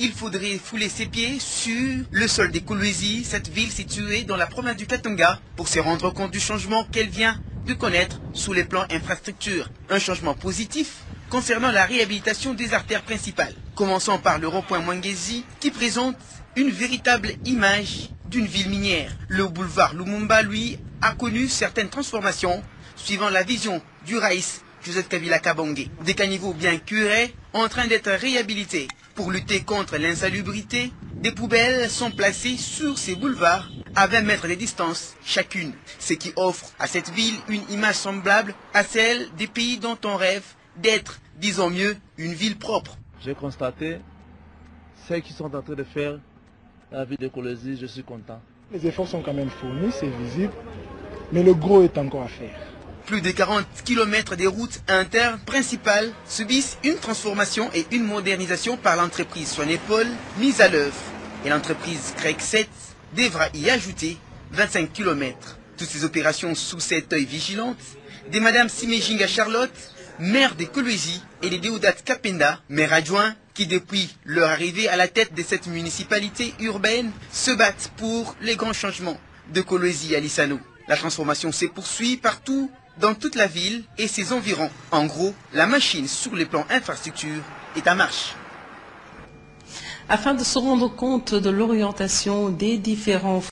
Il faudrait fouler ses pieds sur le sol des Kolwezi, cette ville située dans la province du Katanga, pour se rendre compte du changement qu'elle vient de connaître sous les plans infrastructures. Un changement positif concernant la réhabilitation des artères principales. Commençons par le rond-point Mwangezi qui présente une véritable image d'une ville minière. Le boulevard Lumumba, lui, a connu certaines transformations suivant la vision du Raïs Joseph Kabila Kabongue. Des caniveaux bien curés en train d'être réhabilités. Pour lutter contre l'insalubrité, des poubelles sont placées sur ces boulevards à 20 mètres de distance chacune, ce qui offre à cette ville une image semblable à celle des pays dont on rêve d'être, disons mieux, une ville propre. J'ai constaté ce qu'ils sont en train de faire la ville de Colosie, je suis content. Les efforts sont quand même fournis, c'est visible, mais le gros est encore à faire. Plus de 40 km des routes internes principales subissent une transformation et une modernisation par l'entreprise Swanepol mise à l'œuvre. Et l'entreprise Craig 7 devra y ajouter 25 km. Toutes ces opérations sous cet œil vigilante de Madame Simejinga Charlotte, maire de Kolwezi, et de Deodat Kapenda, maire adjoint, qui depuis leur arrivée à la tête de cette municipalité urbaine se battent pour les grands changements de Kolwezi à Lissano. La transformation se poursuit partout dans toute la ville et ses environs. En gros, la machine sur les plans infrastructure est en marche. Afin de se rendre compte de l'orientation des différents